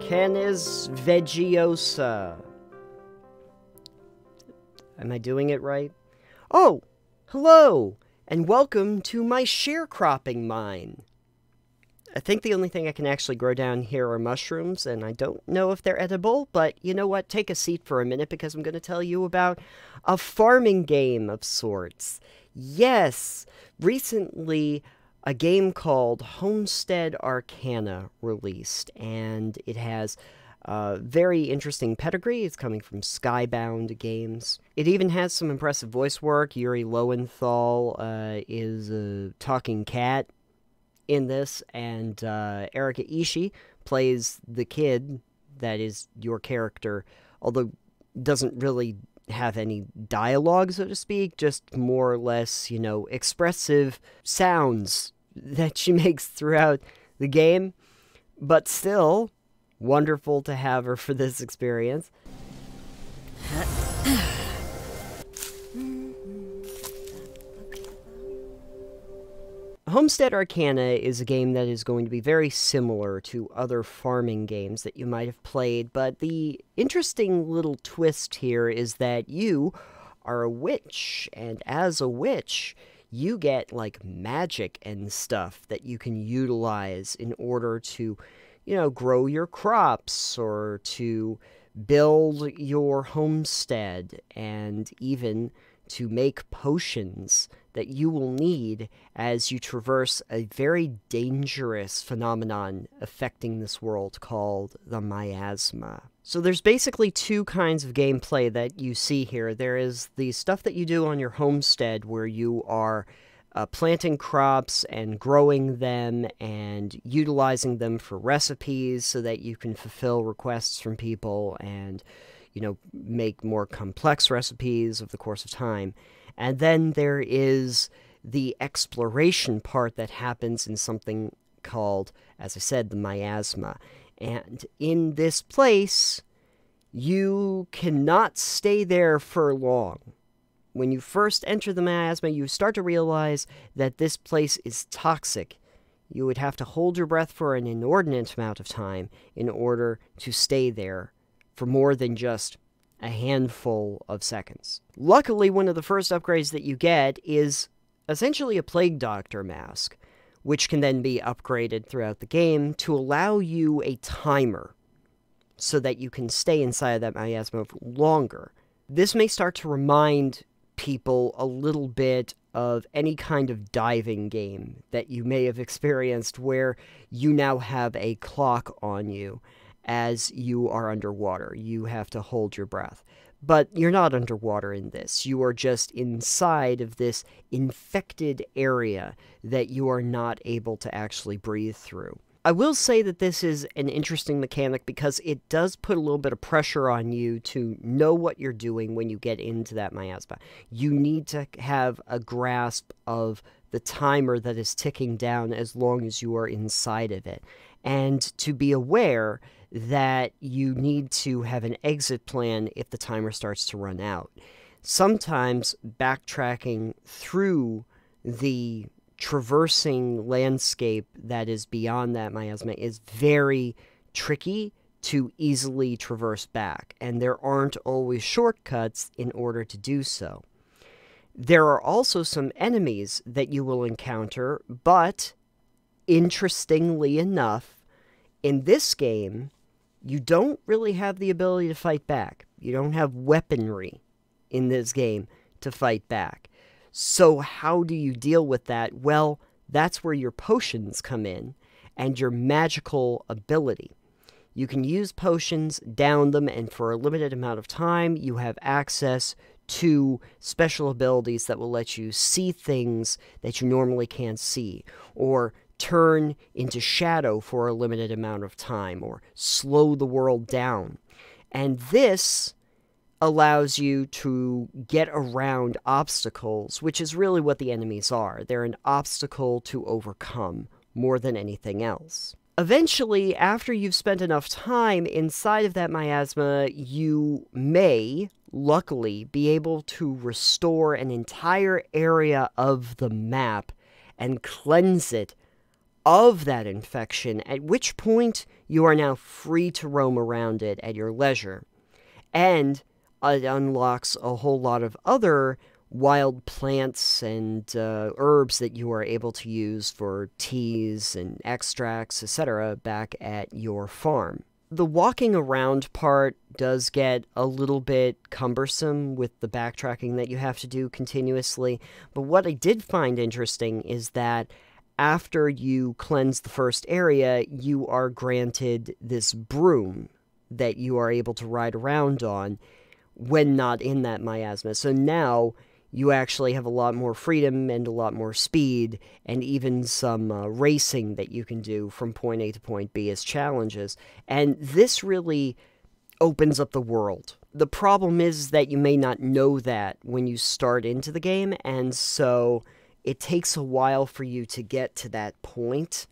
Canis Vegiosa. Am I doing it right? Oh, hello, and welcome to my sharecropping mine. I think the only thing I can actually grow down here are mushrooms, and I don't know if they're edible, but you know what? Take a seat for a minute because I'm going to tell you about a farming game of sorts. Yes, recently a game called Homestead Arcana released, and it has a very interesting pedigree. It's coming from Skybound Games. It even has some impressive voice work. Yuri Lowenthal uh, is a talking cat in this, and uh, Erika Ishii plays the kid that is your character, although doesn't really have any dialogue, so to speak, just more or less, you know, expressive sounds that she makes throughout the game. But still, wonderful to have her for this experience. Homestead Arcana is a game that is going to be very similar to other farming games that you might have played, but the interesting little twist here is that you are a witch, and as a witch, you get like magic and stuff that you can utilize in order to, you know, grow your crops or to build your homestead and even to make potions that you will need as you traverse a very dangerous phenomenon affecting this world called the miasma. So there's basically two kinds of gameplay that you see here. There is the stuff that you do on your homestead where you are uh, planting crops and growing them and utilizing them for recipes so that you can fulfill requests from people and you know make more complex recipes of the course of time and then there is the exploration part that happens in something called, as I said, the miasma. And in this place, you cannot stay there for long. When you first enter the miasma, you start to realize that this place is toxic. You would have to hold your breath for an inordinate amount of time in order to stay there for more than just a handful of seconds. Luckily, one of the first upgrades that you get is essentially a Plague Doctor mask, which can then be upgraded throughout the game to allow you a timer so that you can stay inside of that miasma longer. This may start to remind people a little bit of any kind of diving game that you may have experienced where you now have a clock on you as you are underwater. You have to hold your breath. But you're not underwater in this. You are just inside of this infected area that you are not able to actually breathe through. I will say that this is an interesting mechanic because it does put a little bit of pressure on you to know what you're doing when you get into that miasma. You need to have a grasp of the timer that is ticking down as long as you are inside of it, and to be aware that you need to have an exit plan if the timer starts to run out. Sometimes backtracking through the traversing landscape that is beyond that miasma is very tricky to easily traverse back, and there aren't always shortcuts in order to do so. There are also some enemies that you will encounter, but interestingly enough, in this game, you don't really have the ability to fight back. You don't have weaponry in this game to fight back. So, how do you deal with that? Well, that's where your potions come in and your magical ability. You can use potions, down them, and for a limited amount of time, you have access to special abilities that will let you see things that you normally can't see, or turn into shadow for a limited amount of time or slow the world down. And this allows you to get around obstacles, which is really what the enemies are. They're an obstacle to overcome more than anything else. Eventually, after you've spent enough time inside of that miasma, you may, luckily, be able to restore an entire area of the map and cleanse it of that infection, at which point you are now free to roam around it at your leisure. And it unlocks a whole lot of other wild plants and uh, herbs that you are able to use for teas and extracts, etc., back at your farm. The walking around part does get a little bit cumbersome with the backtracking that you have to do continuously, but what I did find interesting is that after you cleanse the first area, you are granted this broom that you are able to ride around on when not in that miasma. So now you actually have a lot more freedom and a lot more speed, and even some uh, racing that you can do from point A to point B as challenges. And this really opens up the world. The problem is that you may not know that when you start into the game, and so it takes a while for you to get to that point,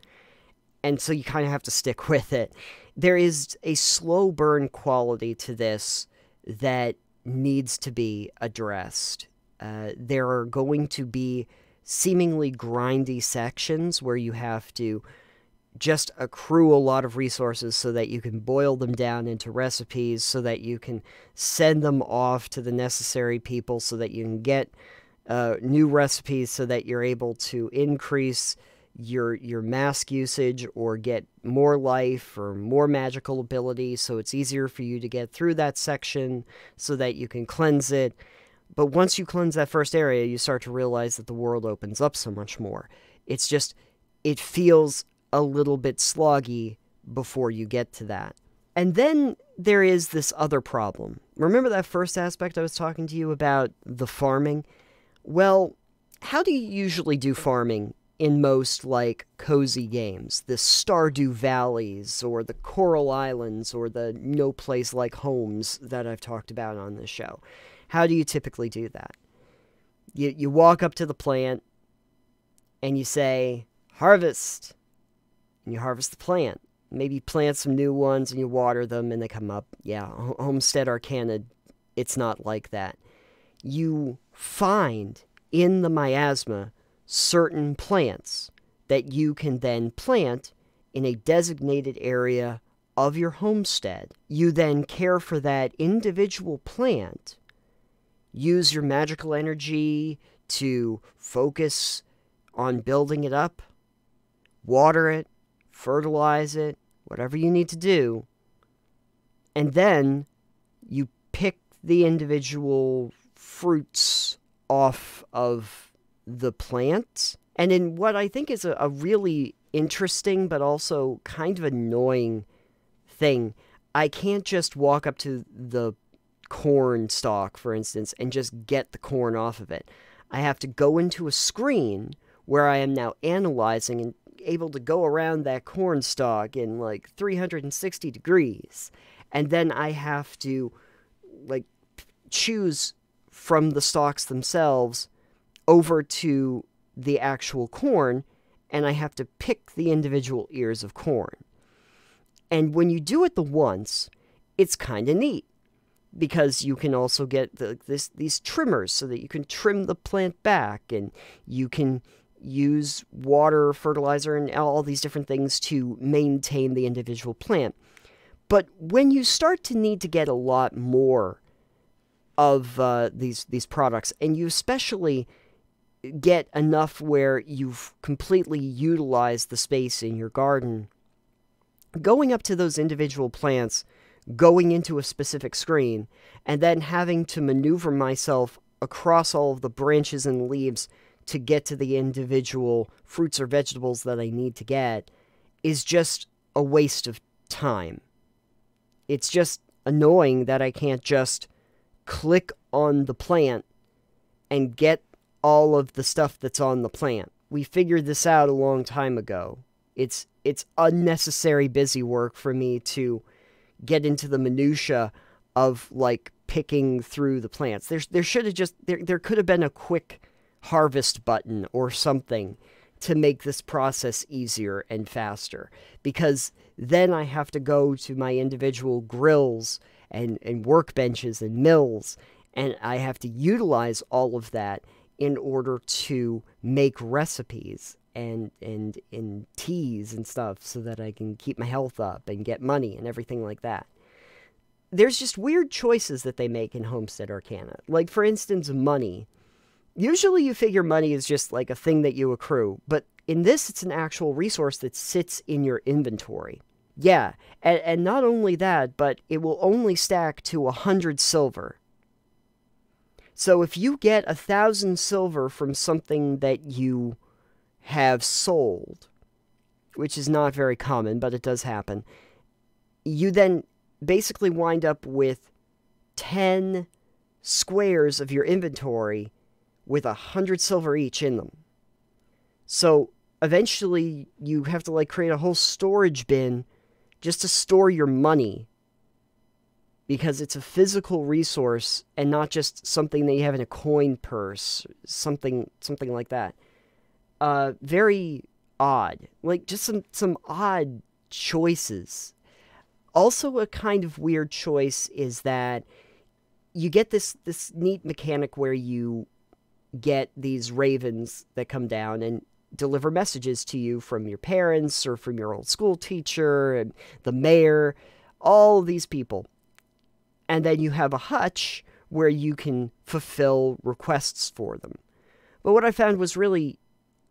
and so you kind of have to stick with it. There is a slow burn quality to this that needs to be addressed. Uh, there are going to be seemingly grindy sections where you have to just accrue a lot of resources so that you can boil them down into recipes so that you can send them off to the necessary people so that you can get uh, new recipes so that you're able to increase your your mask usage or get more life or more magical ability so it's easier for you to get through that section so that you can cleanse it but once you cleanse that first area, you start to realize that the world opens up so much more. It's just, it feels a little bit sloggy before you get to that. And then there is this other problem. Remember that first aspect I was talking to you about the farming? Well, how do you usually do farming in most like cozy games? The Stardew Valleys or the Coral Islands or the No Place Like Homes that I've talked about on this show. How do you typically do that? You, you walk up to the plant and you say, harvest. And you harvest the plant. Maybe plant some new ones and you water them and they come up. Yeah, Homestead Arcana, it's not like that. You find in the miasma certain plants that you can then plant in a designated area of your homestead. You then care for that individual plant use your magical energy to focus on building it up, water it, fertilize it, whatever you need to do. And then you pick the individual fruits off of the plant. And in what I think is a, a really interesting but also kind of annoying thing, I can't just walk up to the corn stalk, for instance, and just get the corn off of it. I have to go into a screen where I am now analyzing and able to go around that corn stalk in like 360 degrees. And then I have to like choose from the stalks themselves over to the actual corn and I have to pick the individual ears of corn. And when you do it the once, it's kind of neat because you can also get the, this these trimmers so that you can trim the plant back and you can use water, fertilizer, and all these different things to maintain the individual plant. But when you start to need to get a lot more of uh, these these products, and you especially get enough where you've completely utilized the space in your garden, going up to those individual plants going into a specific screen, and then having to maneuver myself across all of the branches and leaves to get to the individual fruits or vegetables that I need to get is just a waste of time. It's just annoying that I can't just click on the plant and get all of the stuff that's on the plant. We figured this out a long time ago. It's it's unnecessary busy work for me to get into the minutia of like picking through the plants. There's there should have just there there could have been a quick harvest button or something to make this process easier and faster because then I have to go to my individual grills and, and workbenches and mills and I have to utilize all of that in order to make recipes. and and and teas and stuff so that I can keep my health up and get money and everything like that. There's just weird choices that they make in Homestead Arcana. Like for instance, money. Usually you figure money is just like a thing that you accrue, but in this it's an actual resource that sits in your inventory. Yeah, and, and not only that, but it will only stack to a hundred silver. So if you get a thousand silver from something that you have sold, which is not very common, but it does happen, you then basically wind up with 10 squares of your inventory with a hundred silver each in them. So eventually you have to like create a whole storage bin just to store your money because it's a physical resource and not just something that you have in a coin purse, something something like that. Uh, very odd, like just some some odd choices. Also, a kind of weird choice is that you get this this neat mechanic where you get these ravens that come down and deliver messages to you from your parents or from your old school teacher and the mayor, all these people and then you have a hutch where you can fulfill requests for them. But what I found was really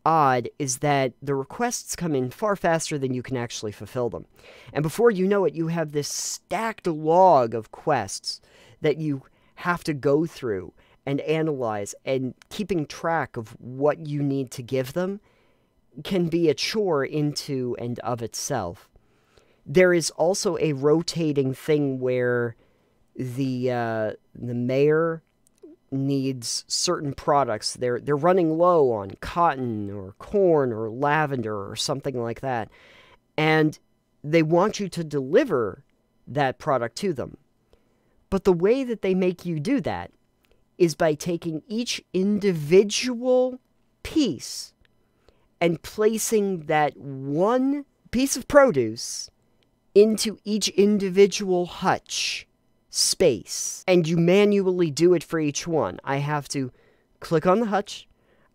odd is that the requests come in far faster than you can actually fulfill them. And before you know it, you have this stacked log of quests that you have to go through and analyze, and keeping track of what you need to give them can be a chore into and of itself. There is also a rotating thing where the uh, the mayor needs certain products. They're they're running low on cotton or corn or lavender or something like that, and they want you to deliver that product to them. But the way that they make you do that is by taking each individual piece and placing that one piece of produce into each individual hutch space and you manually do it for each one. I have to click on the hutch.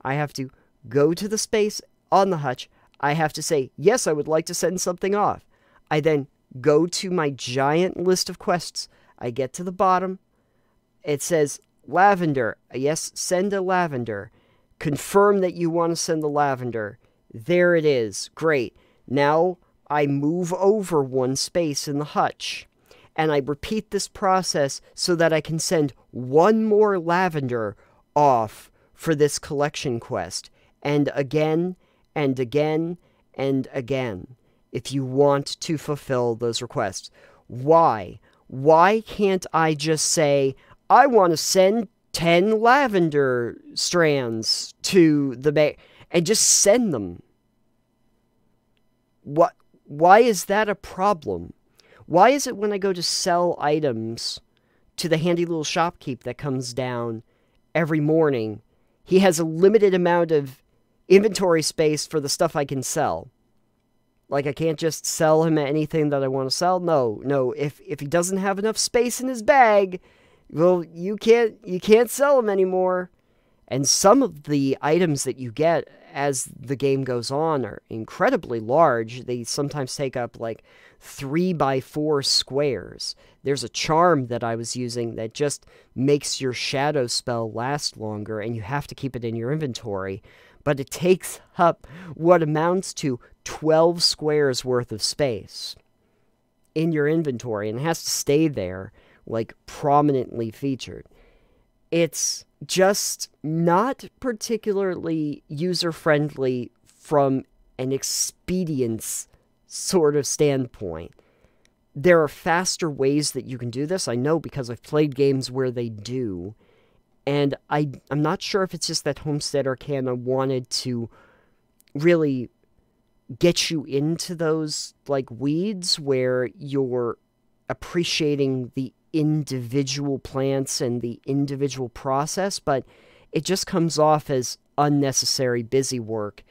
I have to go to the space on the hutch. I have to say, yes, I would like to send something off. I then go to my giant list of quests. I get to the bottom. It says lavender. Yes, send a lavender. Confirm that you want to send the lavender. There it is. Great. Now I move over one space in the hutch and I repeat this process so that I can send one more lavender off for this collection quest, and again and again and again, if you want to fulfill those requests. Why? Why can't I just say, I want to send 10 lavender strands to the bay and just send them? What? Why is that a problem? Why is it when I go to sell items to the handy little shopkeep that comes down every morning, he has a limited amount of inventory space for the stuff I can sell? Like I can't just sell him anything that I want to sell. No, no. If if he doesn't have enough space in his bag, well, you can't you can't sell him anymore. And some of the items that you get as the game goes on are incredibly large. They sometimes take up like three by four squares. There's a charm that I was using that just makes your shadow spell last longer, and you have to keep it in your inventory. But it takes up what amounts to 12 squares worth of space in your inventory, and it has to stay there, like prominently featured. It's just not particularly user friendly from an expedience sort of standpoint. There are faster ways that you can do this. I know because I've played games where they do. And I, I'm not sure if it's just that Homestead Arcana wanted to really get you into those like weeds where you're appreciating the individual plants and the individual process, but it just comes off as unnecessary busy work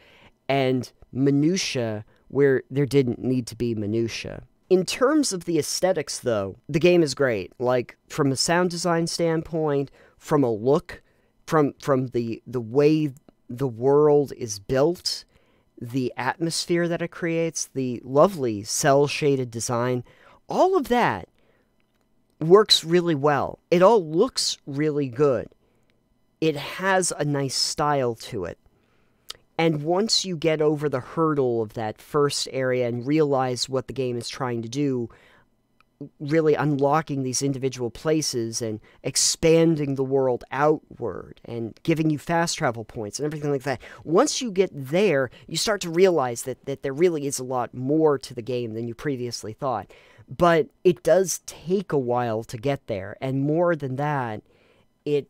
and minutia where there didn't need to be minutia. In terms of the aesthetics, though, the game is great. Like from a sound design standpoint, from a look, from from the the way the world is built, the atmosphere that it creates, the lovely cell shaded design, all of that works really well. It all looks really good. It has a nice style to it. And once you get over the hurdle of that first area and realize what the game is trying to do, really unlocking these individual places and expanding the world outward and giving you fast travel points and everything like that. Once you get there, you start to realize that, that there really is a lot more to the game than you previously thought. But it does take a while to get there. And more than that, it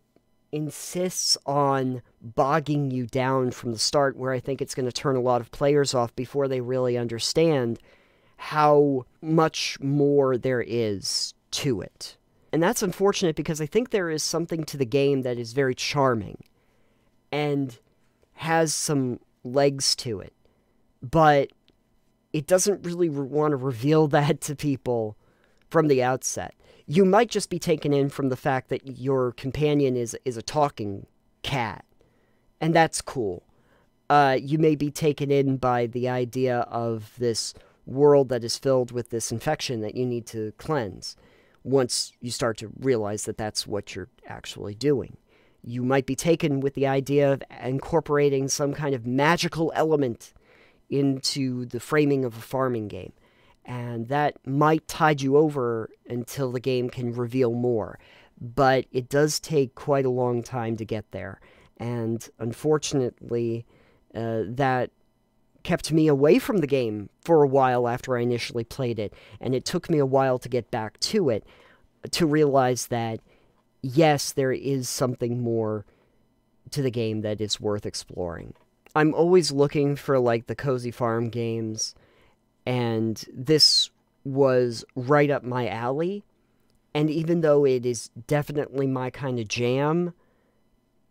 insists on bogging you down from the start, where I think it's going to turn a lot of players off before they really understand how much more there is to it. And that's unfortunate because I think there is something to the game that is very charming and has some legs to it. But it doesn't really want to reveal that to people from the outset. You might just be taken in from the fact that your companion is is a talking cat, and that's cool. Uh, you may be taken in by the idea of this world that is filled with this infection that you need to cleanse once you start to realize that that's what you're actually doing. You might be taken with the idea of incorporating some kind of magical element into the framing of a farming game. And that might tide you over until the game can reveal more. But it does take quite a long time to get there. And unfortunately, uh, that kept me away from the game for a while after I initially played it, and it took me a while to get back to it to realize that yes, there is something more to the game that is worth exploring. I'm always looking for like the cozy farm games, and this was right up my alley. And even though it is definitely my kind of jam,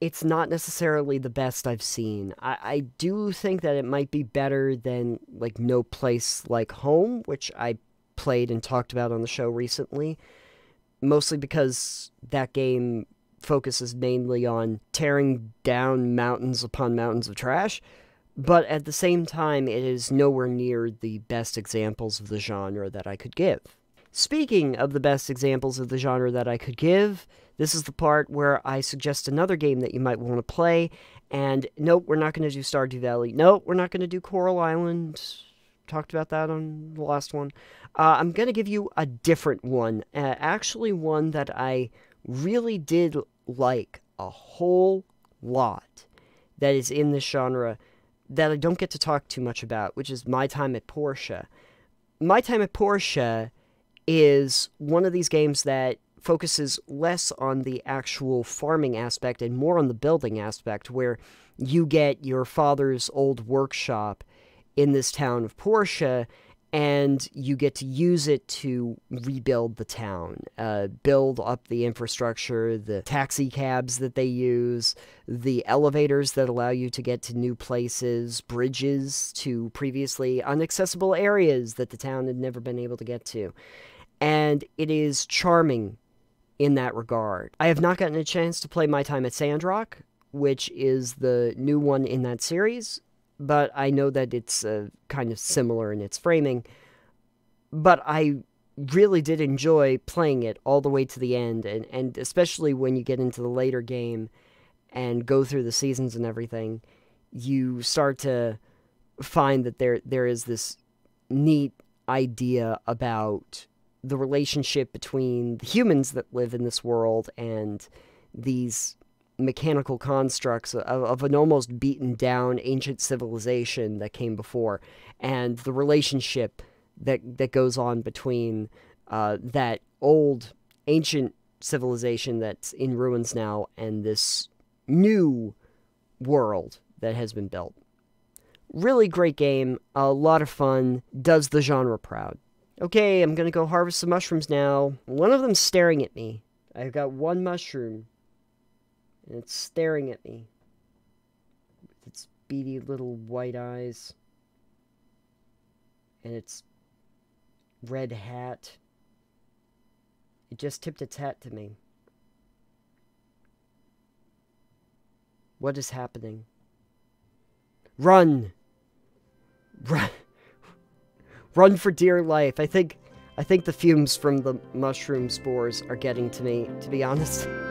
it's not necessarily the best I've seen. I, I do think that it might be better than like No Place Like Home, which I played and talked about on the show recently. Mostly because that game focuses mainly on tearing down mountains upon mountains of trash. But at the same time, it is nowhere near the best examples of the genre that I could give. Speaking of the best examples of the genre that I could give, this is the part where I suggest another game that you might want to play. And nope, we're not going to do Stardew Valley. Nope, we're not going to do Coral Island. Talked about that on the last one. Uh, I'm going to give you a different one. Uh, actually, one that I really did like a whole lot that is in this genre that I don't get to talk too much about, which is My Time at Portia. My Time at Portia is one of these games that focuses less on the actual farming aspect and more on the building aspect, where you get your father's old workshop in this town of Portia and you get to use it to rebuild the town, uh, build up the infrastructure, the taxi cabs that they use, the elevators that allow you to get to new places, bridges to previously inaccessible areas that the town had never been able to get to. And it is charming in that regard. I have not gotten a chance to play My Time at Sandrock, which is the new one in that series, but I know that it's uh, kind of similar in its framing. But I really did enjoy playing it all the way to the end, and, and especially when you get into the later game and go through the seasons and everything, you start to find that there there is this neat idea about the relationship between the humans that live in this world and these mechanical constructs of, of, an almost beaten down ancient civilization that came before, and the relationship that that goes on between uh, that old ancient civilization that's in ruins now and this new world that has been built. Really great game, a lot of fun, does the genre proud. Okay, I'm gonna go harvest some mushrooms now. One of them's staring at me. I've got one mushroom. And it's staring at me. With its beady little white eyes. And its red hat. It just tipped its hat to me. What is happening? Run! Run, run for dear life. I think I think the fumes from the mushroom spores are getting to me, to be honest.